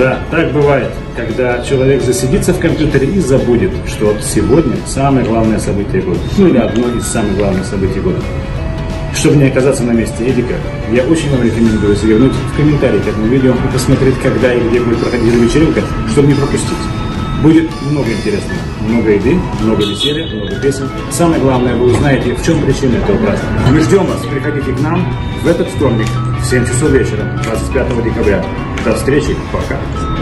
Да, так бывает, когда человек засидится в компьютере и забудет, что сегодня самое главное событие года. Ну или одно из самых главных событий года. Чтобы не оказаться на месте Эдика, я очень вам рекомендую завернуть в комментарии к этому видео и посмотреть, когда и где будет проходить вечеринка, чтобы не пропустить. Будет много интересного, много еды, много веселья, много песен. Самое главное, вы узнаете, в чем причина этого праздника. Мы ждем вас, приходите к нам в этот вторник в 7 часов вечера, 25 декабря. До встречи, пока.